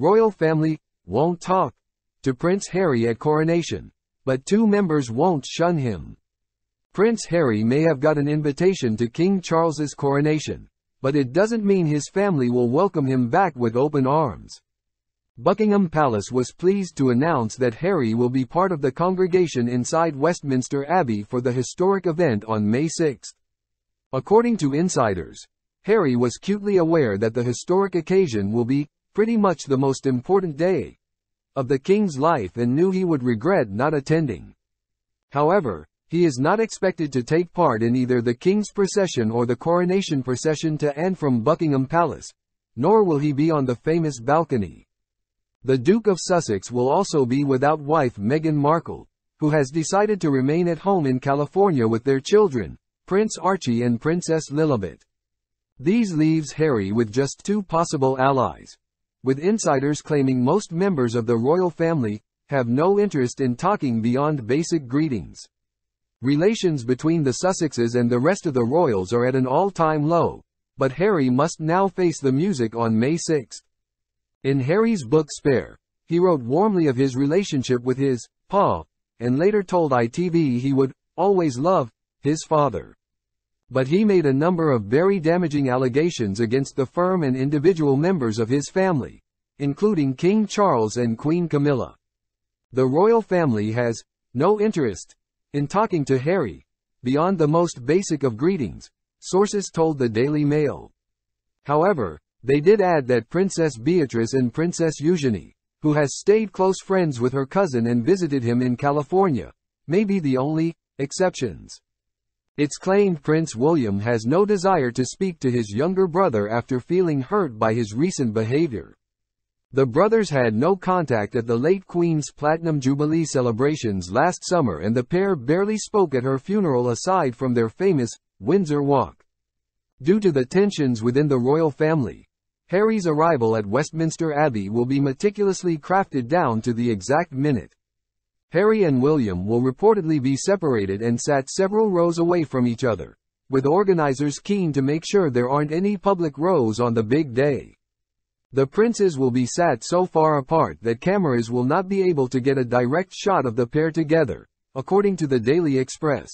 royal family, won't talk to Prince Harry at coronation, but two members won't shun him. Prince Harry may have got an invitation to King Charles's coronation, but it doesn't mean his family will welcome him back with open arms. Buckingham Palace was pleased to announce that Harry will be part of the congregation inside Westminster Abbey for the historic event on May 6. According to insiders, Harry was cutely aware that the historic occasion will be, pretty much the most important day, of the king's life and knew he would regret not attending. However, he is not expected to take part in either the king's procession or the coronation procession to and from Buckingham Palace, nor will he be on the famous balcony. The Duke of Sussex will also be without wife Meghan Markle, who has decided to remain at home in California with their children, Prince Archie and Princess Lilibet. These leaves Harry with just two possible allies, with insiders claiming most members of the royal family have no interest in talking beyond basic greetings. Relations between the Sussexes and the rest of the royals are at an all-time low, but Harry must now face the music on May 6. In Harry's book Spare, he wrote warmly of his relationship with his pa, and later told ITV he would always love his father. But he made a number of very damaging allegations against the firm and individual members of his family, including King Charles and Queen Camilla. The royal family has no interest in talking to Harry, beyond the most basic of greetings, sources told the Daily Mail. However, they did add that Princess Beatrice and Princess Eugenie, who has stayed close friends with her cousin and visited him in California, may be the only exceptions. It's claimed Prince William has no desire to speak to his younger brother after feeling hurt by his recent behavior. The brothers had no contact at the late Queen's Platinum Jubilee celebrations last summer and the pair barely spoke at her funeral aside from their famous Windsor Walk. Due to the tensions within the royal family, Harry's arrival at Westminster Abbey will be meticulously crafted down to the exact minute. Harry and William will reportedly be separated and sat several rows away from each other, with organizers keen to make sure there aren't any public rows on the big day. The princes will be sat so far apart that cameras will not be able to get a direct shot of the pair together, according to the Daily Express.